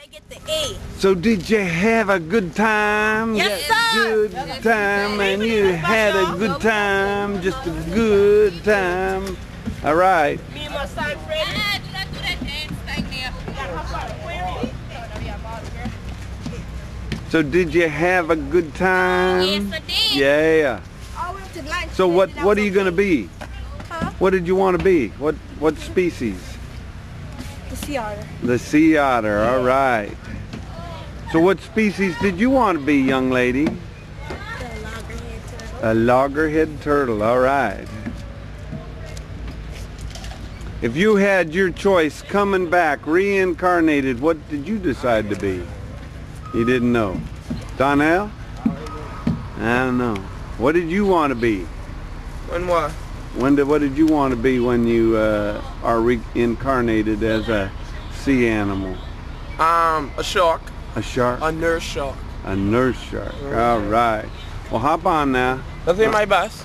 I get the A. So did you have a good time? Yes, sir. Good time, and you had a good time, just a good time. All right. Me and my son Freddie. So did you have a good time? Yes, I did. Yeah. I went to lunch. So what what are you gonna be? What did you want to be? What what species? The sea otter. The sea otter. All right. So what species did you want to be, young lady? The loggerhead turtle. A loggerhead turtle. All right. If you had your choice coming back reincarnated, what did you decide to be? You didn't know. Donnell? I don't know. What did you want to be? When what? When did, what did you want to be when you uh, are reincarnated as a sea animal? Um, a shark. A shark? A nurse shark. A nurse shark. All right. Well, hop on now. That's in my bus.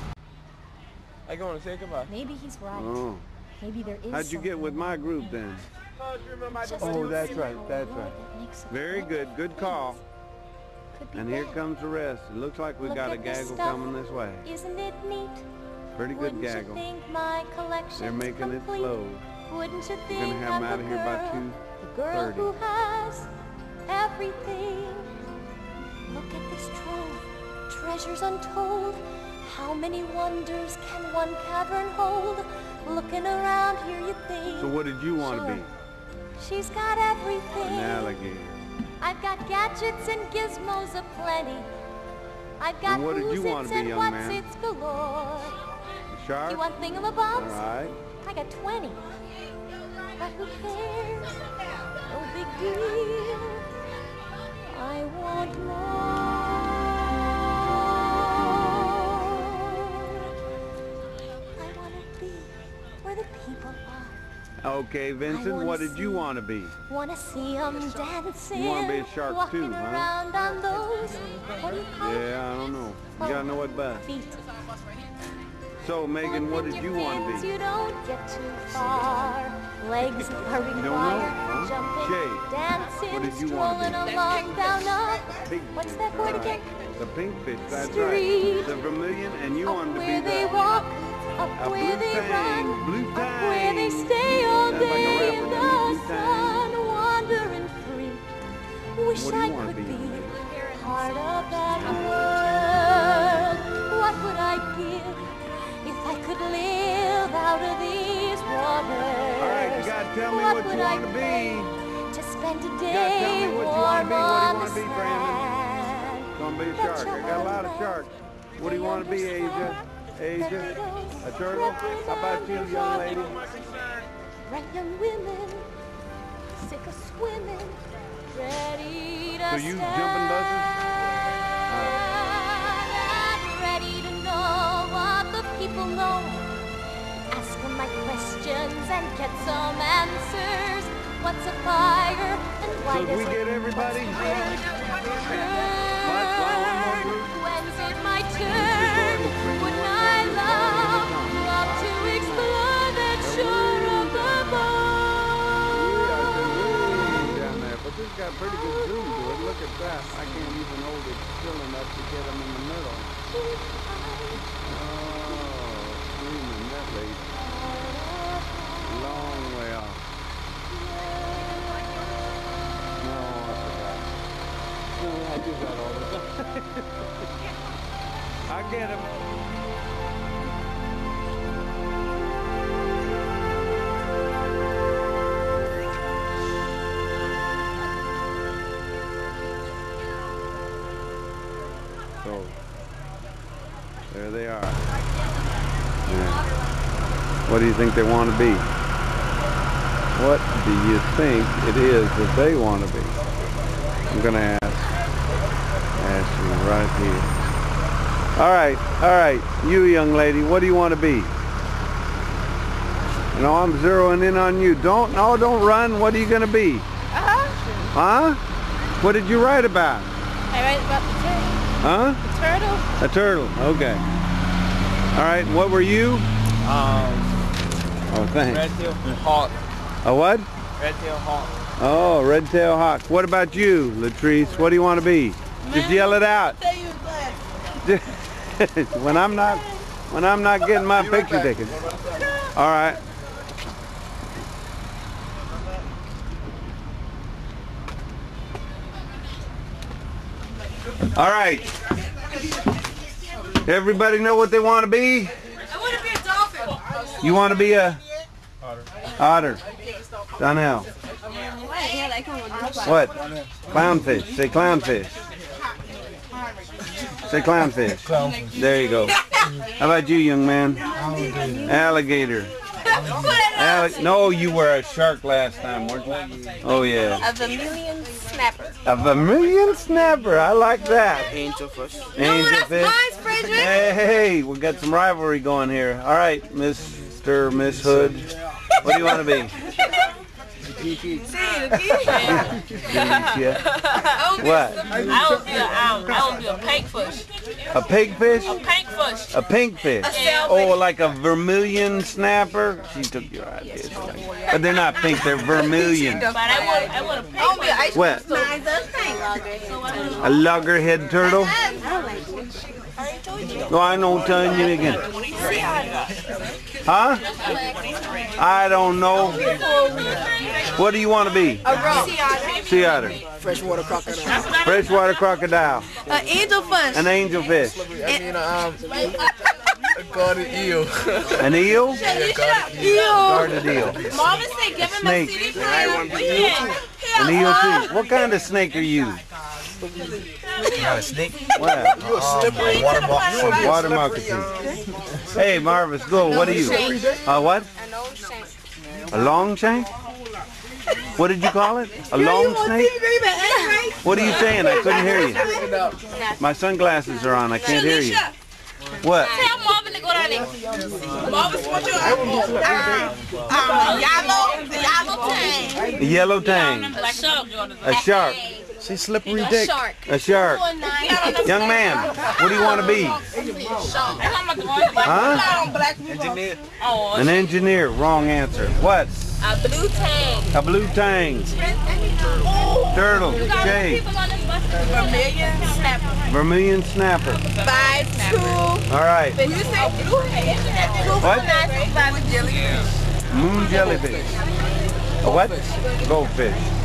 I going to take a bus. Maybe he's right. Oh. Maybe there is How'd you get with my group then? Oh, that's right, that's right. that makes a Very good. Good call. And here comes the rest. It looks like we Look got a gaggle coming this way. Isn't it neat? Pretty good Wouldn't gaggle. think my collection's They're making it complete? slow. Wouldn't you We're think gonna have them I'm out of here by girl, the girl who has everything? Look at this trove, treasures untold. How many wonders can one cavern hold? Looking around here, you think. So what did you want to Sure. be? She's got everything. An alligator. I've got gadgets and gizmos aplenty. I've got And what did you who's wanna its be, and young what's man? its galore. A shark? You want All thingamabobs? right. I got 20. But who cares? No big deal. I want more. I want to be where the people are. Okay, Vincent, what did you want to be? Want to see 'em dancing. You wanna be a shark too, huh? those, do you call it? Yeah, I don't know. You gotta know what bus. Feet. So, Megan, what did you want to be? You don't get too far. Legs are know, required. huh? Jumping, Shay, dancing, what did you wanna be? strolling along down a Pig What's that all word right. again? The pink fish, that's Street. right. The vermilion, and you up wanted to be where they the... walk, up a where they tang, run, blue up where they stay all Sounds day rapper, in the Blue tang. sun, wandering free. Wish What do you I wanna could be, be part of that world. What would I give if I could live out of these waters? All right, you gotta tell me What what you want to be. To spend a day me what you wanna warm be. What do you on the be, Brandon? sand. Gonna be a shark. I got a lot of sharks. What do you want to be, Asia? Asia? A turtle? How about you, young lady? Right young women, sick of swimming, ready to So you jumping buses? Ask them my questions and get some answers. What's a fire and why So does we it get everybody? burn? When's it my turn? Wouldn't I love, love to explore that shore of the Way down there, but this got pretty good zoom to it. Look at that. I can't even hold it still enough to get them in the middle. Oh, screaming that lady. Long way off. No, I forgot. No, I do that all the time. I get him. So, there they are. Yeah. What do you think they want to be? What do you think it is that they want to be? I'm going to ask, ask you right here. All right, all right, you young lady, what do you want to be? You know, I'm zeroing in on you. Don't, no, don't run. What are you going to be? Uh-huh. Huh? What did you write about? I write about the turtle. Huh? The turtle. A turtle. Okay. All right. What were you? Um, Oh, thanks. red tail hawk. A what? Red tail hawk. Oh, red tail hawk. What about you, Latrice? What do you want to be? Just yell it out. Tell you when I'm not when I'm not getting my picture taken. All right. All right. Everybody know what they want to be? I want to be a dolphin. You want to be a otter. otter. Donnell. What? Clownfish. Say clownfish. Say clownfish. There you go. How about you, young man? Alligator. Alli- no, you were a shark last time, weren't you? Oh yeah. A vermilion snapper. A vermilion snapper. I like that. Angelfish. Angelfish. Nice, Frederick. Hey, hey, we got some rivalry going here. All right, Mr. Miss Hood. What do you want to be? Delicia. What? I would be a, um, I would be a pinkfish. A pigfish? Pinkfish. A pink pinkfish. Oh, like a vermilion snapper? She took your ideas. But they're not pink, they're vermilion. But I would, I would a pinkfish. What? A loggerhead turtle? No, I know telling you again. Huh? I don't know. What do you want to be? A rock. Sea otter. Freshwater crocodile. Freshwater crocodile. An angelfish. An angelfish. I mean, um, a garden eel. An eel? Ew. Guarded eel. Marvin said give him Snake. a CD player. An eel too. What kind of snake are you? Not a snake. What? You a slippery water Oh, water moccasin. Hey, Marvis, go. What are you? Uh, what? A long shank? What did you call it? A long snake? What are you saying? I couldn't hear you. My sunglasses are on. I can't hear you. What? Tell Marvin to go down there. Marvin, what you um, yellow, the yellow tank. A yellow tang. Like shark, Jordan. A shark. She's slippery dick. A shark. Young man, what do you want to be? I'm about to go. Huh? Engineer. An engineer. Wrong answer. What? a blue tank. A blue tang. Turtle. Jay. People on this bus. Vermilion snapper. Vermilion snapper. Five, two. All right. You say blue What? Five jellyfish. Moon jellyfish. A what? Goldfish.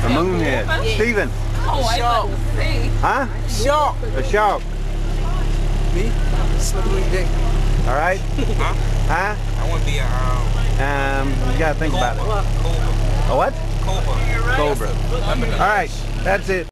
A moonhead. Steven. Oh, I about to see. Huh? Shark. A shark. Me? Slippery dick. All right? Huh? I want to be a um, Um, you gotta think about it. cobra. A what? Cobra. Cobra. All right. That's it.